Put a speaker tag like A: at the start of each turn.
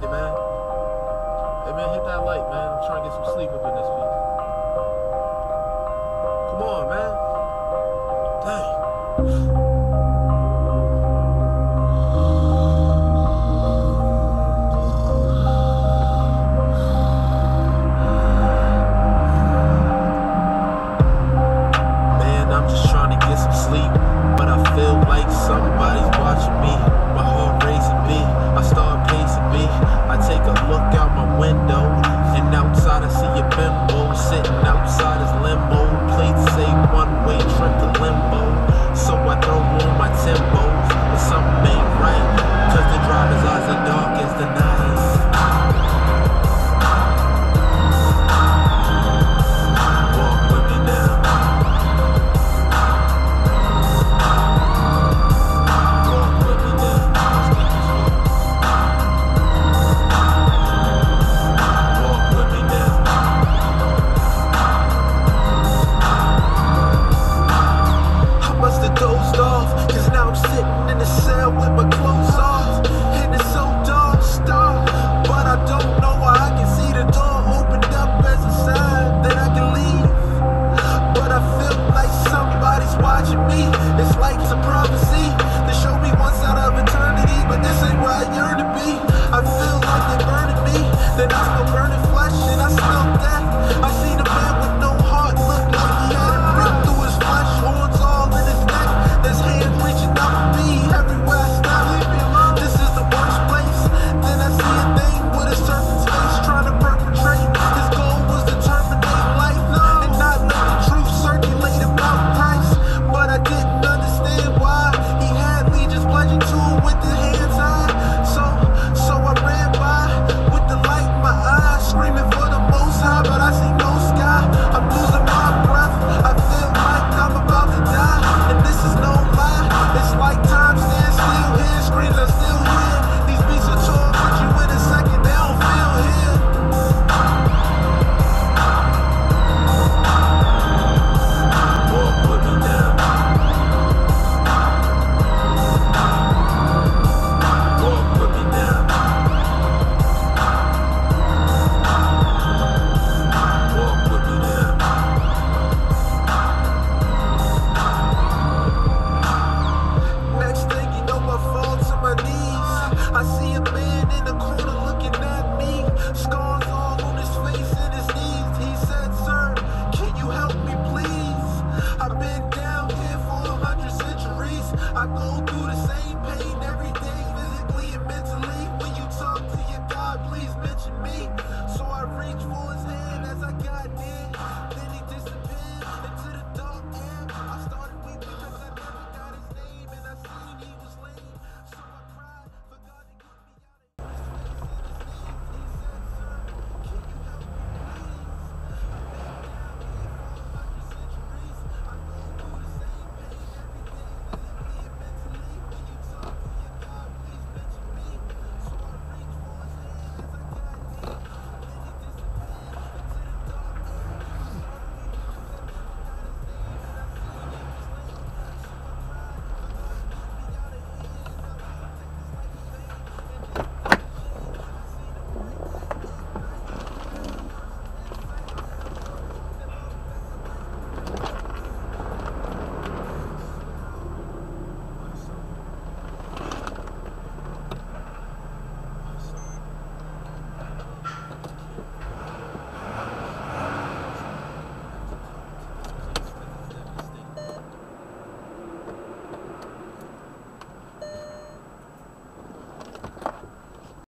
A: Hey, man. Hey, man, hit that light, man. I'm trying to get some sleep up in this piece. Come on, man. And outside I see a bimbo sitting outside. I go through the same pain every day.